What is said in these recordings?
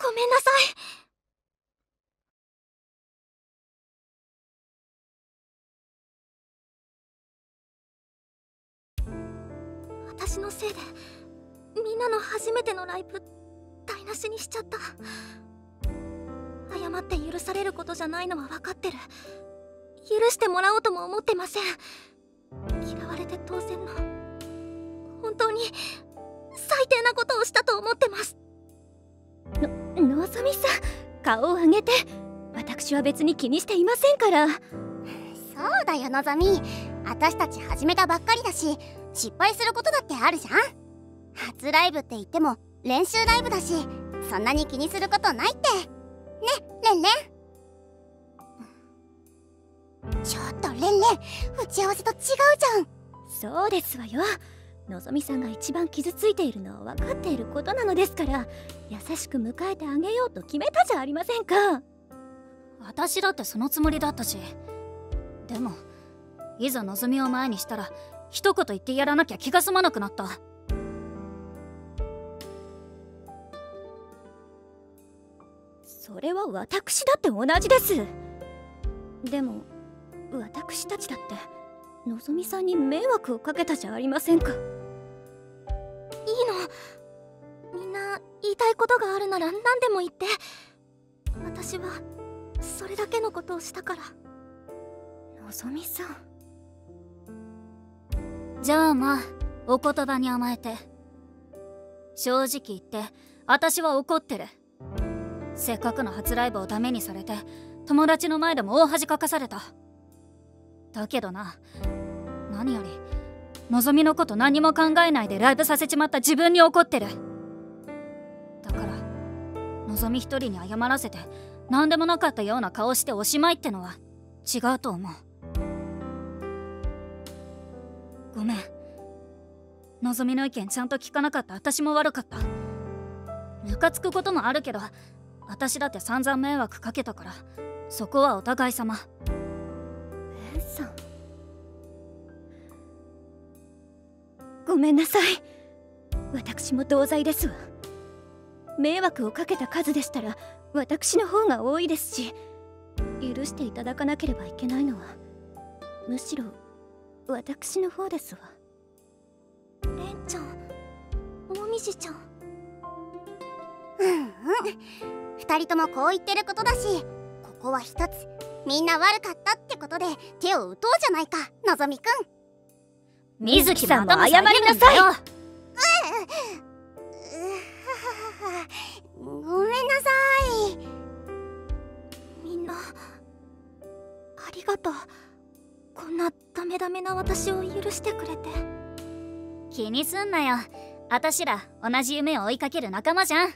ごめんなさい。私のせいでみんなの初めてのライブ台無しにしちゃった。謝って許されることじゃないのは分かってる。許してもらおうとも思ってません。嫌われて当然の。本当に最低なことをしたと思ってます。ののぞみさん顔を上げて私は別に気にしていませんから。そうだよのぞみ。私たち始めたばっかりだし失敗することだってあるじゃん。初ライブって言っても練習ライブだしそんなに気にすることないって。ねレンレン。ちょっとレンレン。打ち合わせと違うじゃん。そうですわよのぞみさんが一番傷ついているのは分かっていることなのですから優しく迎えてあげようと決めたじゃありませんか。私だってそのつもりだったし。でもいざのぞみを前にしたら一言言ってやらなきゃ気が済まなくなった。それは私だって同じです。でも私たちだってのぞみさんに迷惑をかけたじゃありませんかたいことがあるなら何でも言って。私はそれだけのことをしたから。のぞみさん。じゃあまあお言葉に甘えて。正直言って私は怒ってる。せっかくの初ライブをダメにされて友達の前でも大恥かかされた。だけどな何よりのぞみのこと何も考えないでライブさせちまった自分に怒ってるのぞみ一人に謝らせて何でもなかったような顔しておしまいってのは違うと思う。ごめん。のぞみの意見ちゃんと聞かなかった。私も悪かった。ムカつくこともあるけど私だって散々迷惑かけたからそこはお互い様。エンさん。ごめんなさい。私も同罪ですわ。迷惑をかけた数でしたら私の方が多いですし許していただかなければいけないのはむしろ私の方ですわ。レンちゃんもみじちゃん。うんうん。二人ともこう言ってることだしここは一つみんな悪かったってことで手を打とうじゃないかのぞみくん。水木さんも謝りなさいごめんなさい。みんなありがとう。こんなダメダメな私を許してくれて。気にすんなよ。私ら同じ夢を追いかける仲間じゃん。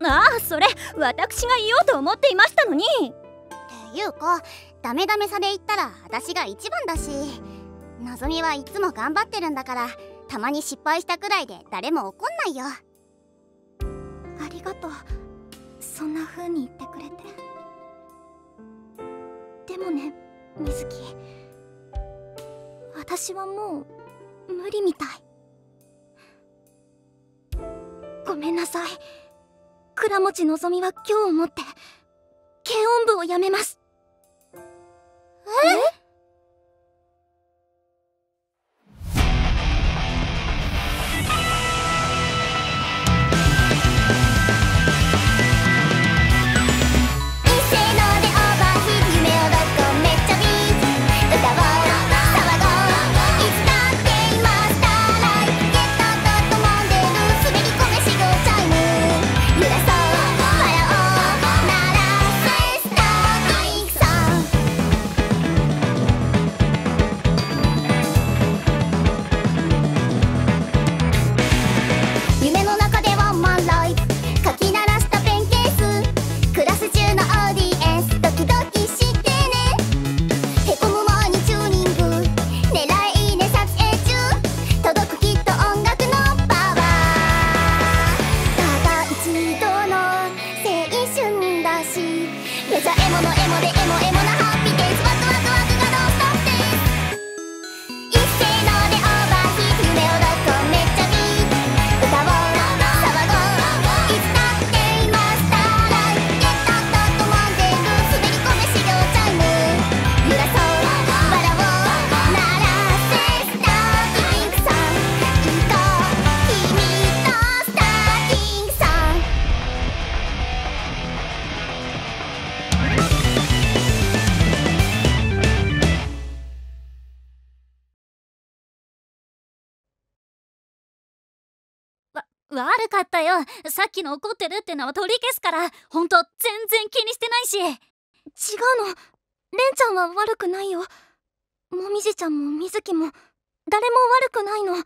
ああそれ私が言おうと思っていましたのに。っていうかダメダメさで言ったら私が一番だし。のぞみはいつも頑張ってるんだからたまに失敗したくらいで誰も怒んないよありがとう。そんな風に言ってくれて。でもね水木。私はもう無理みたい。ごめんなさい。倉持のぞみは今日をもって軽音部を辞めます。え？悪かったよ。さっきの怒ってるってのは取り消すから。ほんと全然気にしてないし。違うの。レンちゃんは悪くないよ。もみじちゃんもみずきも。誰も悪くないの。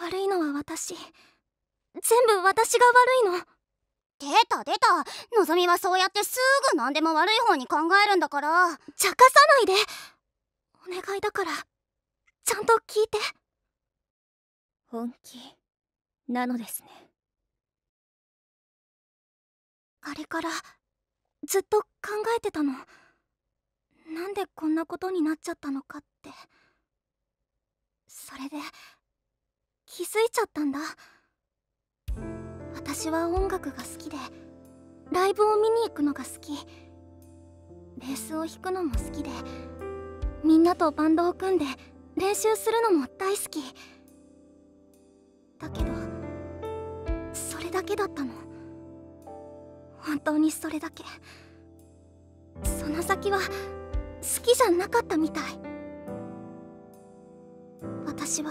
悪いのは私。全部私が悪いの。出た出た。のぞみはそうやってすぐ何でも悪い方に考えるんだから。茶化さないで。お願いだから。ちゃんと聞いて。本気なのですね。あれからずっと考えてたの。なんでこんなことになっちゃったのかって。それで気づいちゃったんだ。私は音楽が好きでライブを見に行くのが好き。ベースを弾くのも好きでみんなとバンドを組んで練習するのも大好き。だけどだけだったの。本当にそれだけ。その先は好きじゃなかったみたい。私は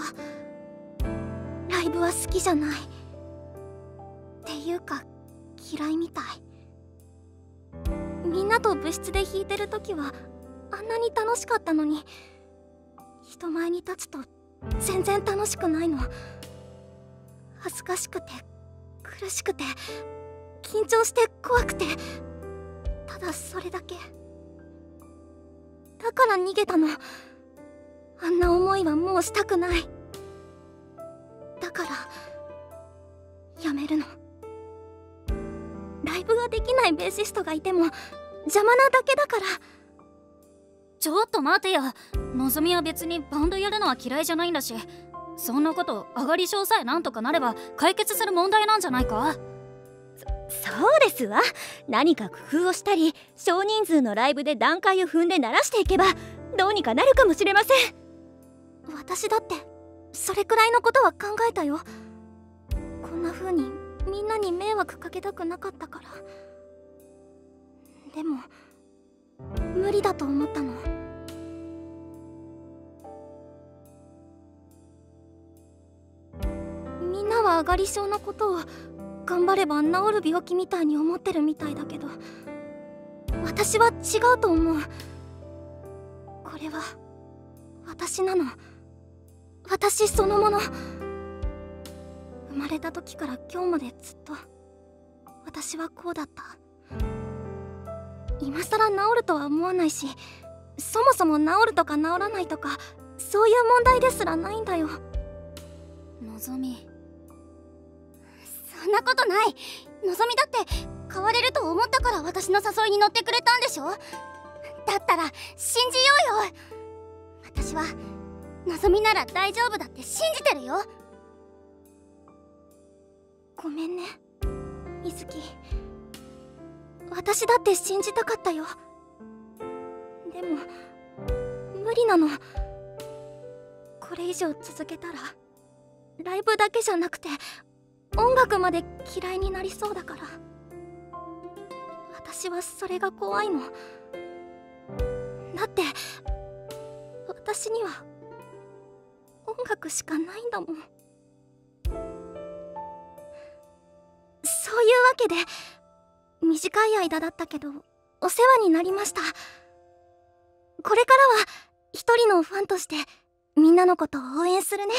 ライブは好きじゃない。っていうか嫌いみたい。みんなと部室で弾いてる時はあんなに楽しかったのに。人前に立つと全然楽しくないの。恥ずかしくて。苦しくて緊張して怖くて。ただそれだけ。だから逃げたの。あんな思いはもうしたくない。だからやめるの。ライブができないベーシストがいても邪魔なだけだから。ちょっと待てよ。のぞみは別にバンドやるのは嫌いじゃないんだし。そんなこと上がり症さえなんとかなれば解決する問題なんじゃないか？そうですわ。何か工夫をしたり少人数のライブで段階を踏んで鳴らしていけばどうにかなるかもしれません。私だってそれくらいのことは考えたよ。こんな風にみんなに迷惑かけたくなかったから。でも無理だと思ったのみんなは上がり症のことを頑張れば治る病気みたいに思ってるみたいだけど私は違うと思う。これは私なの。私そのもの。生まれた時から今日までずっと私はこうだった。今更治るとは思わないしそもそも治るとか治らないとかそういう問題ですらないんだよ。のぞみんなことない。のぞみだって変われると思ったから私の誘いに乗ってくれたんでしょ？だったら信じようよ。私はのぞみなら大丈夫だって信じてるよ。ごめんね水木私だって信じたかったよ。でも無理なの。これ以上続けたらライブだけじゃなくて音楽まで嫌いになりそうだから。私はそれが怖いのだって私には音楽しかないんだもん。そういうわけで短い間だったけどお世話になりました。これからは一人のファンとしてみんなのことを応援するね。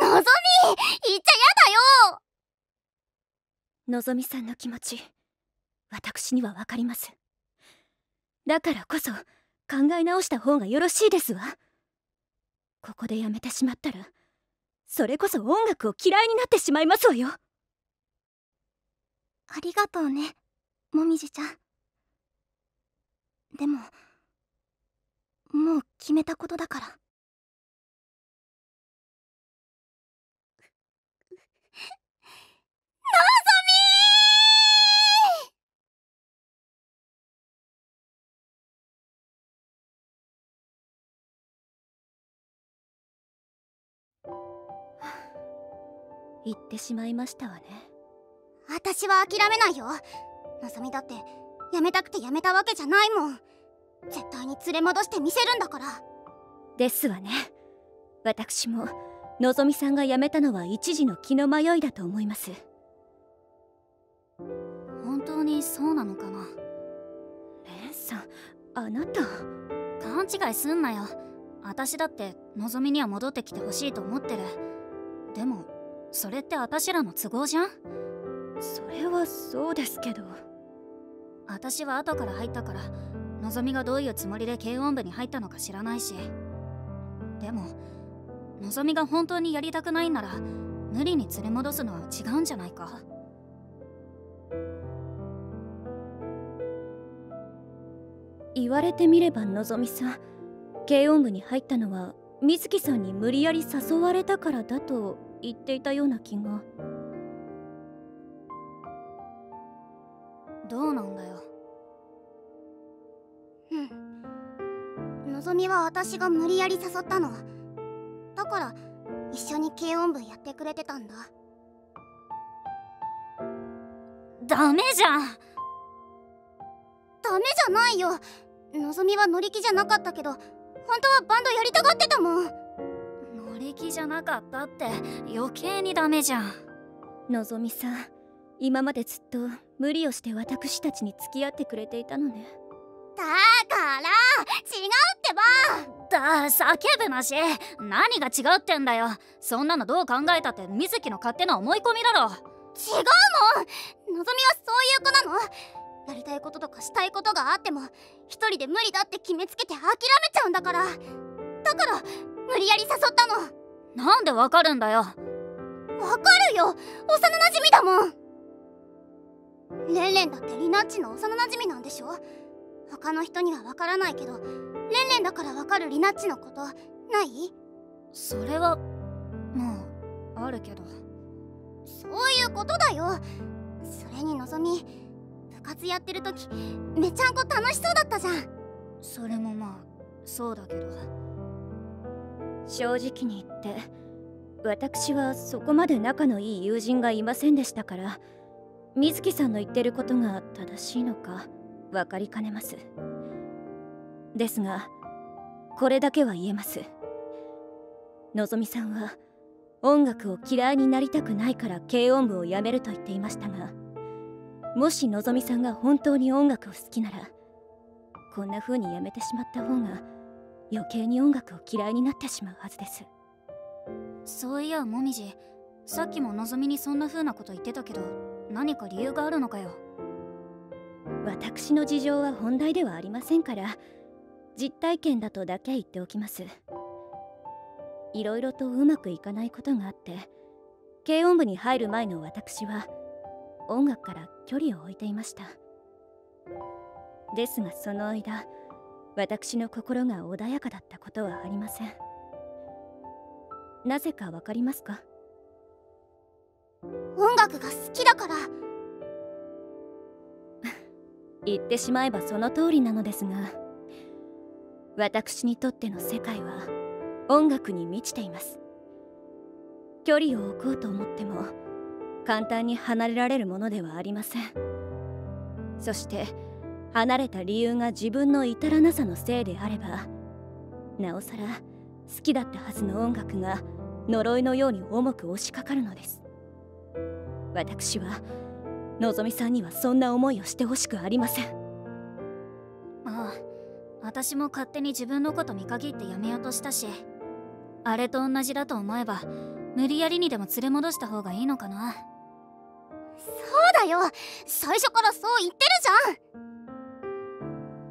のぞみ言っちゃやだよ。のぞみさんの気持ち私には分かります。だからこそ考え直した方がよろしいですわ。ここでやめてしまったらそれこそ音楽を嫌いになってしまいますわよ。ありがとうねもみじちゃん。でももう決めたことだからってしまいましたわね。私は諦めないよ。のぞみだってやめたくてやめたわけじゃないもん。絶対に連れ戻してみせるんだから。ですわね。私ものぞみさんが辞めたのは一時の気の迷いだと思います。本当にそうなのかな？レンさんあなた？勘違いすんなよ。私だってのぞみには戻ってきてほしいと思ってる。でもそれって私らの都合じゃん？それはそうですけど。私は後から入ったからのぞみがどういうつもりで軽音部に入ったのか知らないし。でものぞみが本当にやりたくないんなら無理に連れ戻すのは違うんじゃないか？言われてみればのぞみさん軽音部に入ったのは水木さんに無理やり誘われたからだと言っていたような気が。どうなんだよ。うん。のぞみは私が無理やり誘ったの。だから一緒に軽音部やってくれてたんだ。ダメじゃん。ダメじゃないよ。のぞみは乗り気じゃなかったけど本当はバンドやりたがってたもん。乗り気じゃなかったって余計にダメじゃん。のぞみさん今までずっと無理をして私たちに付き合ってくれていたのね。だから違うってば。だ叫ぶなし。何が違うってんだよ。そんなのどう考えたって水木の勝手な思い込みだろ。違うもん。のぞみはそういう子なの。やりたいこととかしたいことがあっても一人で無理だって決めつけて諦めちゃうんだから。だから無理やり誘ったの。なんでわかるんだよ。わかるよ。幼なじみだもん。レンレンだってリナッチの幼なじみなんでしょ？他の人にはわからないけどレンレンだからわかるリナッチのことない？それはもうあるけど。そういうことだよ。それにのぞみ部活やってる時めちゃんこ楽しそうだったじゃん。それもまあそうだけど正直に言って私はそこまで仲のいい友人がいませんでしたから水木さんの言ってることが正しいのか分かりかねます。ですがこれだけは言えます。のぞみさんは音楽を嫌いになりたくないから軽音部をやめると言っていましたがもしのぞみさんが本当に音楽を好きならこんな風にやめてしまった方が余計に音楽を嫌いになってしまうはずです。そういやもみじ。さっきものぞみにそんな風なこと言ってたけど何か理由があるのかよ。私の事情は本題ではありませんから実体験だとだけ言っておきます。いろいろとうまくいかないことがあって軽音部に入る前の私は音楽から距離を置いていました。ですがその間私の心が穏やかだったことはありません。なぜかわかりますか？音楽が好きだから。言ってしまえばその通りなのですが私にとっての世界は音楽に満ちています。距離を置こうと思っても簡単に離れられるものではありません。そして離れた理由が自分の至らなさのせいであればなおさら好きだったはずの音楽が呪いのように重く押しかかるのです。私はのぞみさんにはそんな思いをしてほしくありません。ああ私も勝手に自分のこと見限ってやめようとしたしあれと同じだと思えば無理やりにでも連れ戻した方がいいのかな。そうだよ。最初からそう言ってるじ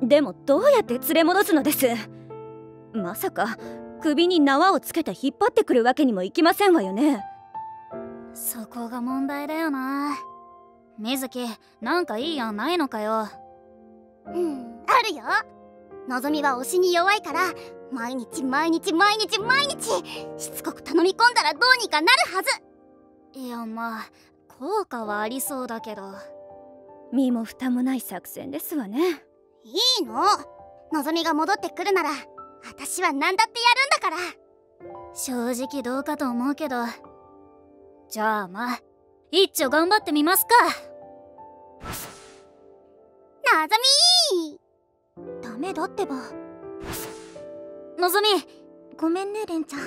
でもどうやって連れ戻すのです？まさか首に縄をつけて引っ張ってくるわけにもいきませんわよね。そこが問題だよな。水木なんかいい案ないのかよ。うんあるよ。のぞみは推しに弱いから毎日毎日毎日毎日しつこく頼み込んだらどうにかなるはず。いやまあ効果はありそうだけど。身も蓋もない作戦ですわねいいの。のぞみが戻ってくるなら私は何だってやるんだから。正直どうかと思うけど。じゃあまあ一丁頑張ってみますか。なぞみ。ダメメだってば。のぞみごめんねレンちゃん。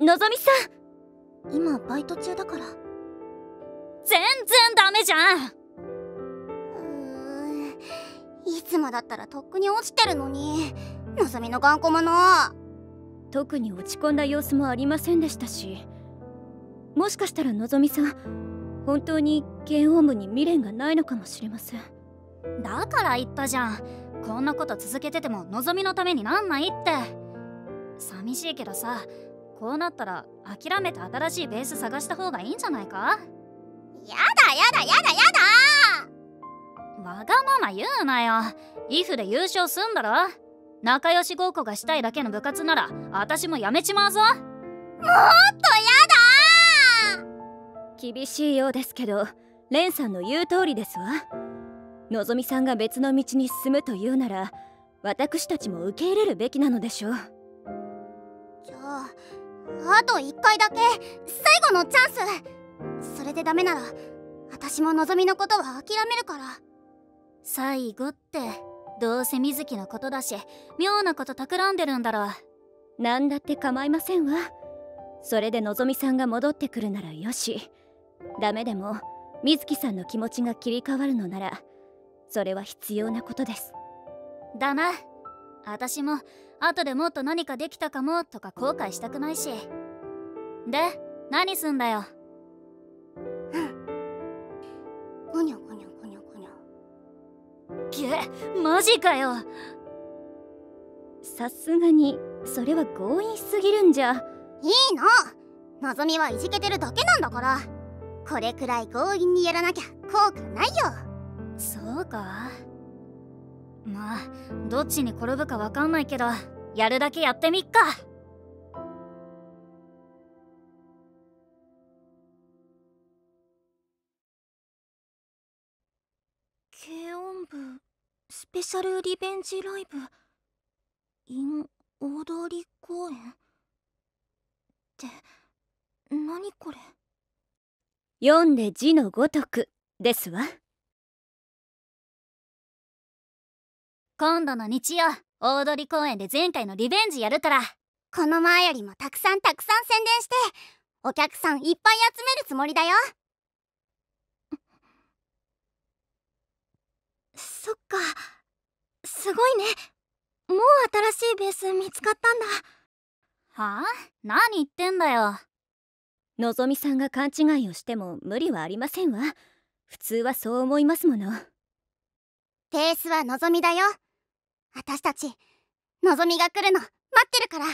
のぞみさん。今バイト中だから。全然ダメじゃんいつもだったらとっくに落ちてるのに。のぞみの頑固者。特に落ち込んだ様子もありませんでしたし。もしかしたらのぞみさん本当に剣王部に未練がないのかもしれません。だから言ったじゃん。こんなこと続けててものぞみのためになんないって。寂しいけどさこうなったら諦めて新しいベース探した方がいいんじゃないか？やだやだやだやだわがまま言うなよ。イフで優勝すんだろ？仲良しごっこがしたいだけの部活なら私もやめちまうぞ。もっとやだ厳しいようですけどレンさんの言う通りですわ。のぞみさんが別の道に進むというなら私たちも受け入れるべきなのでしょう。じゃああと1回だけ最後のチャンス。それでダメなら私ものぞみのことは諦めるから最後ってどうせ水木のことだし妙なこと企んでるんだろ何だって構いませんわ。それでのぞみさんが戻ってくるならよし。ダメでも水木さんの気持ちが切り替わるのならそれは必要なことです。だな。私も後でもっと何かできたかもとか後悔したくないし。で何すんだよ。ゴニョゴニョゴニョゴニョげマジかよ。さすがにそれは強引すぎるんじゃ。いいの。のぞみはいじけてるだけなんだから。これくらい強引にやらなきゃ効果ないよ。そうか。まあどっちに転ぶかわかんないけどやるだけやってみっかペシャルリベンジライブ。in 大通公園って何これ？読んで字のごとくですわ。今度の日曜大通公園で前回のリベンジやるから。この前よりもたくさんたくさん宣伝してお客さんいっぱい集めるつもりだよ。そっかすごいね。もう新しいベース見つかったんだ。はあ？何言ってんだよ。のぞみさんが勘違いをしても無理はありませんわ。普通はそう思いますもの。ベースはのぞみだよ。私たちのぞみが来るの。待ってるから。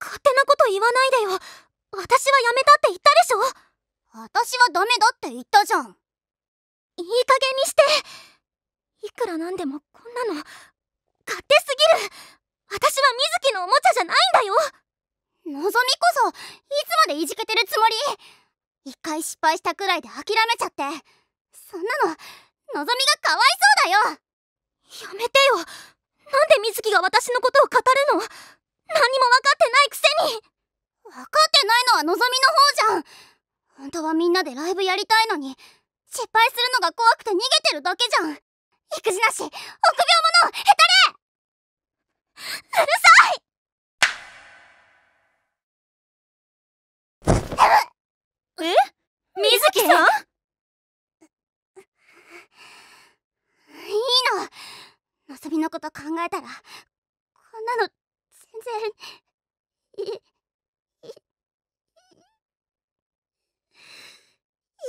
勝手なこと言わないでよ。私はやめたって言ったでしょ。私はダメだって言ったじゃんいい加減にして。いくらなんでもこんなの。勝手すぎる。私は水木のおもちゃじゃないんだよ。のぞみこそいつまでいじけてるつもり。一回失敗したくらいで諦めちゃって。そんなののぞみがかわいそうだよ。やめてよ。なんで水木が私のことを語るの？何も分かってないくせに。分かってないのはのぞみの方じゃん。本当はみんなでライブやりたいのに。失敗するのが怖くて逃げてるだけじゃん。育児なし臆病者。ヘタレうるさい。え？水木さん？いいの。のぞみのこと考えたらこんなの全然いい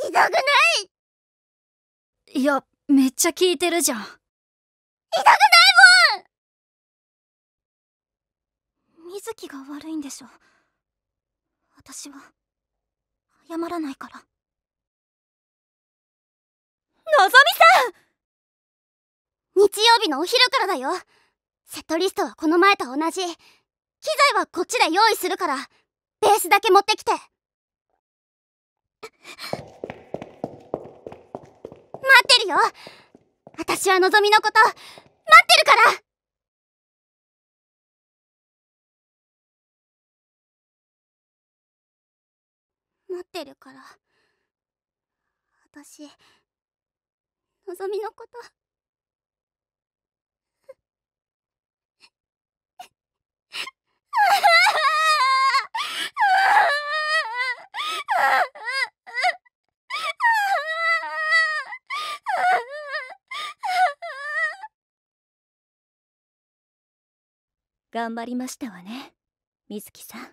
痛くないいやめっちゃ聞いてるじゃん。痛くない水木が悪いんでしょ。私は謝らないから。のぞ日曜日のお昼からだよ。セットリストはこの前と同じ。機材はこっちで用意するから。ベースだけ持ってきてよ。私はのぞみのこと待ってるから。待ってるから。私のぞみのこと。Ah! 頑張りましたわね水木さん。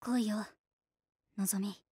来いよのぞみ。